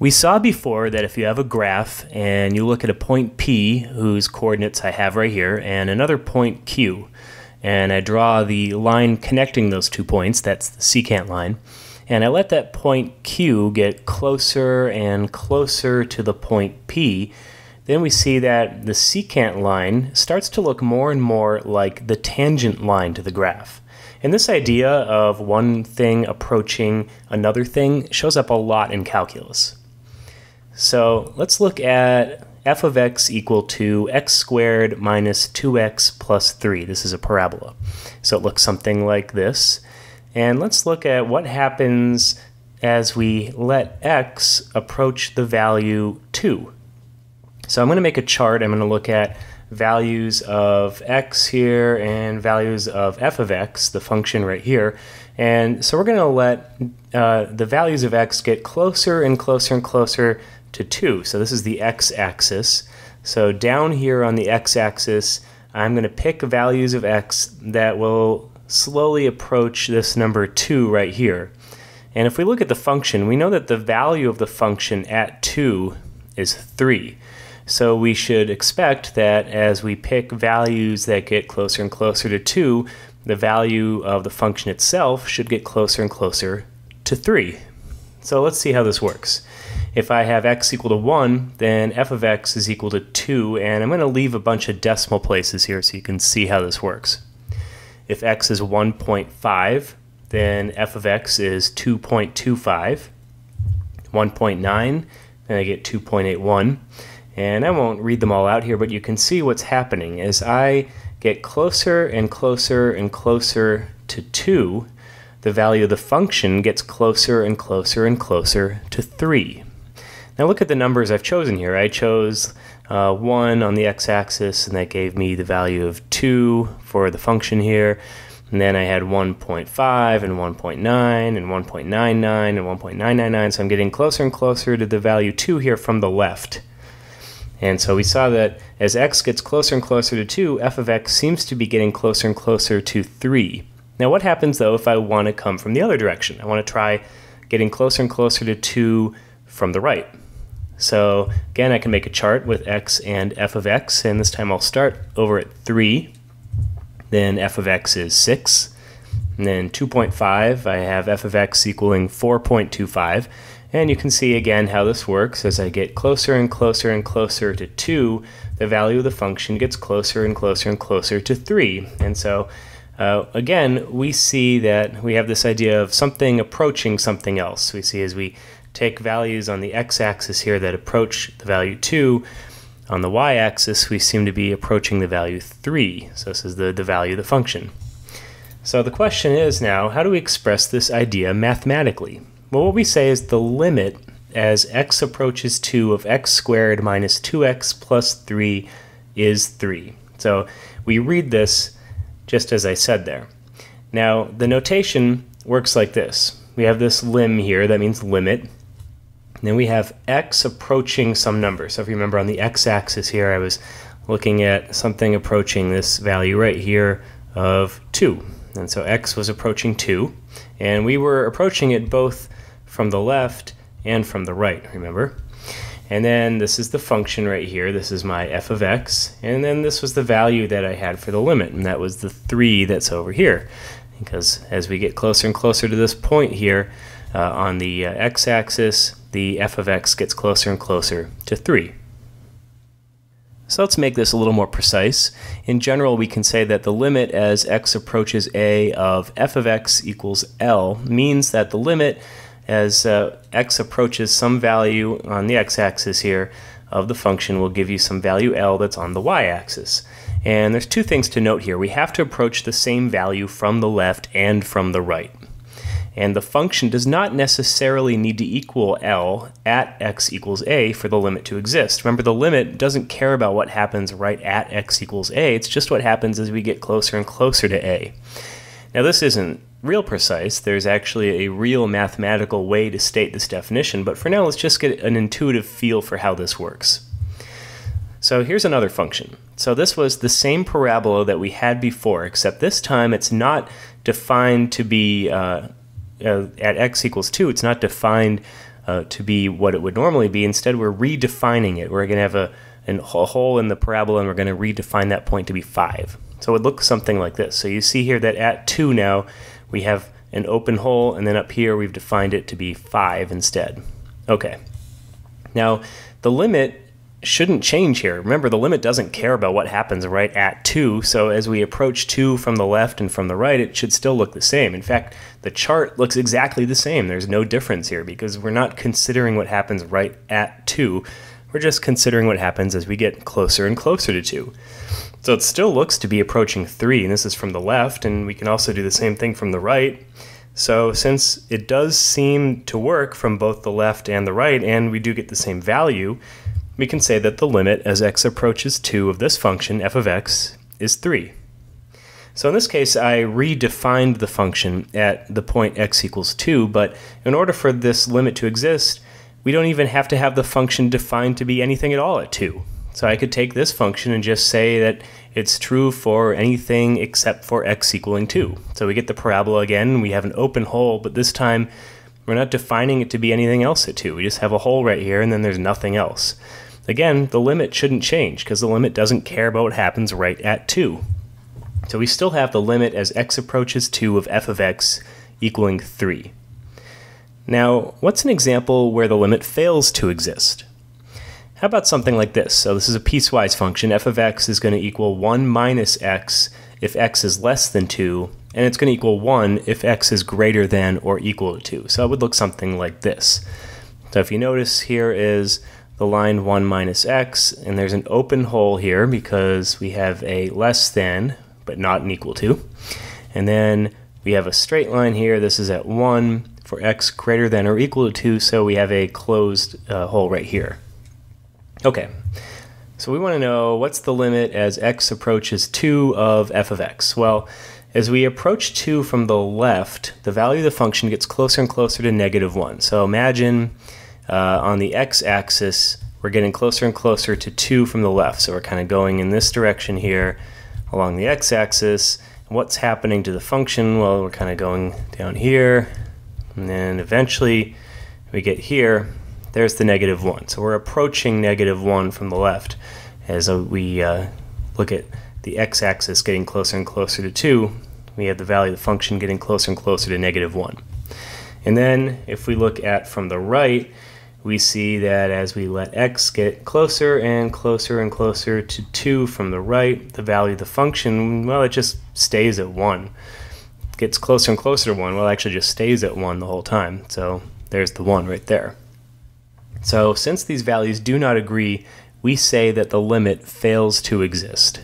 We saw before that if you have a graph and you look at a point P, whose coordinates I have right here, and another point Q, and I draw the line connecting those two points, that's the secant line, and I let that point Q get closer and closer to the point P, then we see that the secant line starts to look more and more like the tangent line to the graph. And this idea of one thing approaching another thing shows up a lot in calculus. So let's look at f of x equal to x squared minus 2x plus 3. This is a parabola. So it looks something like this. And let's look at what happens as we let x approach the value 2. So I'm going to make a chart. I'm going to look at values of x here and values of f of x, the function right here. And so we're going to let uh, the values of x get closer and closer and closer to 2. So this is the x-axis. So down here on the x-axis, I'm going to pick values of x that will slowly approach this number 2 right here. And if we look at the function, we know that the value of the function at 2 is 3. So we should expect that as we pick values that get closer and closer to 2, the value of the function itself should get closer and closer to 3. So let's see how this works. If I have x equal to 1, then f of x is equal to 2, and I'm going to leave a bunch of decimal places here so you can see how this works. If x is 1.5, then f of x is 2.25. 1.9, then I get 2.81. And I won't read them all out here, but you can see what's happening as I get closer and closer and closer to 2, the value of the function gets closer and closer and closer to 3. Now look at the numbers I've chosen here. I chose uh, 1 on the x-axis, and that gave me the value of 2 for the function here. And then I had 1.5 and 1.9 and 1.99 and 1.999, so I'm getting closer and closer to the value 2 here from the left. And so we saw that as x gets closer and closer to 2, f of x seems to be getting closer and closer to 3. Now what happens though if I want to come from the other direction? I want to try getting closer and closer to 2 from the right. So again, I can make a chart with x and f of x, and this time I'll start over at 3. Then f of x is 6. And then 2.5, I have f of x equaling 4.25. And you can see again how this works as I get closer and closer and closer to 2, the value of the function gets closer and closer and closer to 3. And so uh, again, we see that we have this idea of something approaching something else. We see as we take values on the x-axis here that approach the value 2, on the y-axis we seem to be approaching the value 3. So this is the, the value of the function. So the question is now, how do we express this idea mathematically? Well, what we say is the limit as x approaches 2 of x squared minus 2x plus 3 is 3. So we read this just as I said there. Now, the notation works like this. We have this lim here, that means limit, then we have x approaching some number. So if you remember on the x-axis here, I was looking at something approaching this value right here of 2. And so x was approaching 2. And we were approaching it both from the left and from the right, remember? And then this is the function right here. This is my f of x. And then this was the value that I had for the limit, and that was the 3 that's over here. Because as we get closer and closer to this point here uh, on the uh, x-axis, the f of x gets closer and closer to 3. So let's make this a little more precise. In general, we can say that the limit as x approaches a of f of x equals L means that the limit as uh, x approaches some value on the x-axis here of the function will give you some value L that's on the y-axis. And there's two things to note here. We have to approach the same value from the left and from the right and the function does not necessarily need to equal L at x equals a for the limit to exist. Remember, the limit doesn't care about what happens right at x equals a, it's just what happens as we get closer and closer to a. Now, this isn't real precise. There's actually a real mathematical way to state this definition, but for now, let's just get an intuitive feel for how this works. So here's another function. So this was the same parabola that we had before, except this time it's not defined to be uh, uh, at x equals 2, it's not defined uh, to be what it would normally be. Instead, we're redefining it. We're going to have a, a hole in the parabola and we're going to redefine that point to be 5. So it would look something like this. So you see here that at 2 now we have an open hole and then up here we've defined it to be 5 instead. Okay. Now the limit shouldn't change here. Remember, the limit doesn't care about what happens right at 2, so as we approach 2 from the left and from the right, it should still look the same. In fact, the chart looks exactly the same. There's no difference here because we're not considering what happens right at 2. We're just considering what happens as we get closer and closer to 2. So it still looks to be approaching 3, and this is from the left, and we can also do the same thing from the right. So since it does seem to work from both the left and the right, and we do get the same value, we can say that the limit as x approaches 2 of this function, f of x, is 3. So in this case, I redefined the function at the point x equals 2, but in order for this limit to exist, we don't even have to have the function defined to be anything at all at 2. So I could take this function and just say that it's true for anything except for x equaling 2. So we get the parabola again, we have an open hole, but this time we're not defining it to be anything else at 2. We just have a hole right here and then there's nothing else. Again, the limit shouldn't change because the limit doesn't care about what happens right at 2. So we still have the limit as x approaches 2 of f of x equaling 3. Now, what's an example where the limit fails to exist? How about something like this? So this is a piecewise function. f of x is going to equal 1 minus x if x is less than 2, and it's going to equal 1 if x is greater than or equal to 2. So it would look something like this. So if you notice here is the line 1 minus x, and there's an open hole here because we have a less than, but not an equal to. And then we have a straight line here. This is at 1 for x greater than or equal to 2, so we have a closed uh, hole right here. Okay, so we want to know what's the limit as x approaches 2 of f of x. Well, as we approach 2 from the left, the value of the function gets closer and closer to negative 1. So imagine uh, on the x-axis, we're getting closer and closer to 2 from the left. So we're kind of going in this direction here along the x-axis. What's happening to the function? Well, we're kind of going down here, and then eventually we get here. There's the negative 1. So we're approaching negative 1 from the left as we uh, look at the x-axis getting closer and closer to 2. We have the value of the function getting closer and closer to negative 1. And then if we look at from the right, we see that as we let x get closer and closer and closer to 2 from the right, the value of the function, well, it just stays at 1. It gets closer and closer to 1, well, it actually just stays at 1 the whole time. So there's the 1 right there. So since these values do not agree, we say that the limit fails to exist.